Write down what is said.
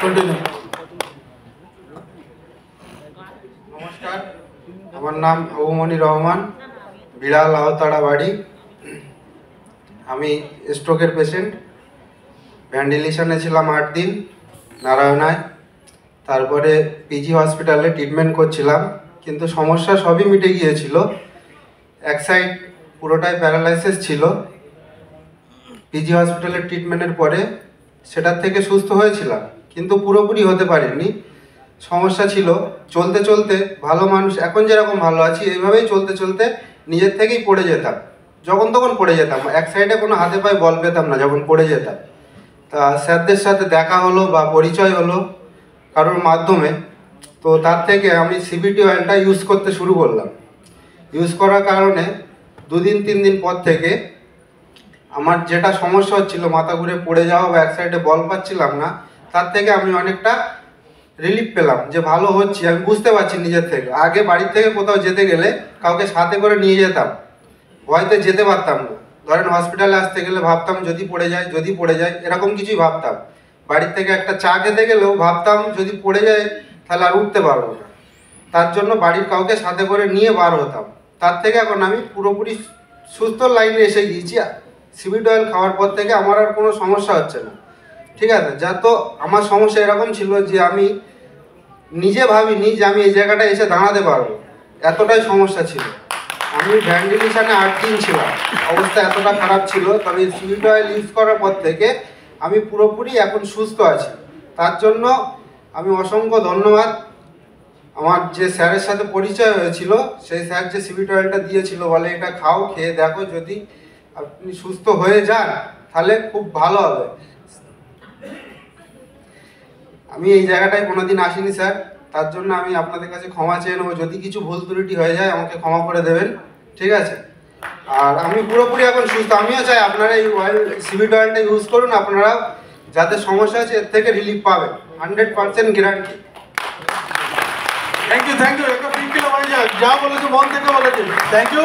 Continue নমস্কার, আমার নাম আবুমনি রহমান, বিড়াল আওতাড়া বাড়ি। আমি স্ট্রোকের পেশেন্ট। ভ্যান্ডিলেশনে ছিলাম আট দিন নারায়ণায়। তারপরে পিজি হসপিটালে ট্রিটমেন্ট করছিলাম, কিন্তু সমস্যা সবই মিটে গিয়েছিল। এক সাইড পুরোটাই প্যারালাইসিস ছিল। পিজি হসপিটালের ট্রিটমেন্টের পরে সেটার থেকে সুস্থ হয়েছিলাম। কিন্তু পুরোপুরি হতে পারিনি। সমস্যা ছিল, চলতে চলতে ভালো মানুষ, এখন যেরকম ভালো আছি, এইভাবেই চলতে চলতে নিজের থেকেই পড়ে যেতাম। যখন তখন পড়ে যেতাম, এক সাইডে কোনো হাতে পায়ে বল পেতাম না, যখন পড়ে যেতাম। তা স্যারদের সাথে দেখা হলো বা পরিচয় হলো কারোর মাধ্যমে, তো তার থেকে আমি সিবিটি অয়েলটা ইউজ করতে শুরু করলাম। ইউজ করার কারণে দুদিন, তিন দিন পর থেকে আমার যেটা সমস্যা হচ্ছিল, মাথা ঘুরে পড়ে যাওয়া বা এক সাইডে বল পাচ্ছিলাম না তার থেকে আমি অনেকটা রিলিফ পেলাম যে ভালো হচ্ছি, আমি বুঝতে পারছি নিজের থেকে। আগে বাড়ির থেকে কোথাও যেতে গেলে কাউকে সাথে করে নিয়ে যেতাম। ভয়তে যেতে পারতাম না। ধরেন হসপিটালে আসতে গেলে ভাবতাম যদি পড়ে যায়, যদি পড়ে যায়, এরকম কিছুই ভাবতাম। বাড়ির থেকে একটা চা খেতে গেলেও ভাবতাম যদি পড়ে যায়, তাহলে আর উঠতে পারব না। তার জন্য বাড়ির কাউকে সাথে করে নিয়ে বার হতাম। তার থেকে এখন আমি পুরোপুরি সুস্থ লাইনে এসে গিয়েছি। সিবিট অয়েল খাওয়ার পর থেকে আমার আর কোনো সমস্যা হচ্ছে না। ঠিক আছে, যা তো আমার সমস্যা এরকম ছিল যে আমি নিজে ভাবিনি যে আমি এই জায়গাটায় এসে দাঁড়াতে পারব। এতটাই সমস্যা ছিল। আমি ভ্যান্ডিলেশনে আট দিন ছিলাম। অবস্থা এতটা খারাপ ছিল, তবে সিবিট অয়েল ইউজ করার পর থেকে আমি পুরোপুরি এখন সুস্থ আছি। তার জন্য আমি অসংখ্য ধন্যবাদ। আমার যে স্যারের সাথে পরিচয় হয়েছিল, সেই স্যার যে সিবিট অয়েলটা দিয়েছিল, বলে এটা খাও, খেয়ে দেখো যদি আপনি সুস্থ হয়ে যান, তাহলে খুব ভালো হবে। আমি এই জায়গাটায় কোনোদিন আসিনি, স্যার। তার জন্য আমি আপনাদের কাছে ক্ষমা চেয়ে নেব। যদি কিছু ভুল ত্রুটি হয়ে যায়, আমাকে ক্ষমা করে দেবেন। ঠিক আছে? আর আমি পুরোপুরি এখন সুস্থ। আমিও চাই আপনারা এই অয়েল সিভিট অয়েলটা ইউজ করুন। আপনারা যাদের সমস্যা আছে, এর থেকে রিলিফ পাবেন। Hundred percent guarantee thank you thank you একটা পিঙ্কিলা যা যা বলেছে মন থেকে বলেছে। Thank you